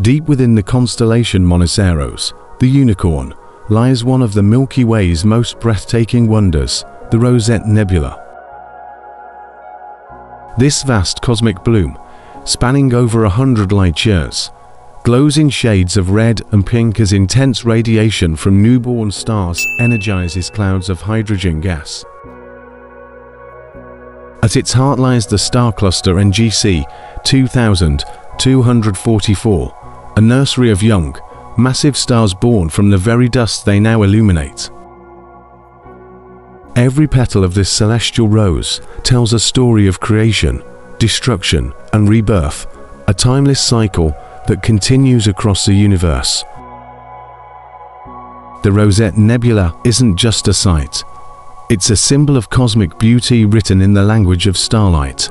Deep within the constellation Monoceros, the unicorn, lies one of the Milky Way's most breathtaking wonders, the Rosette Nebula. This vast cosmic bloom, spanning over a hundred light years, glows in shades of red and pink as intense radiation from newborn stars energizes clouds of hydrogen gas. At its heart lies the star cluster NGC 2244, a nursery of young, massive stars born from the very dust they now illuminate. Every petal of this celestial rose tells a story of creation, destruction, and rebirth, a timeless cycle that continues across the universe. The Rosette Nebula isn't just a sight. It's a symbol of cosmic beauty written in the language of starlight.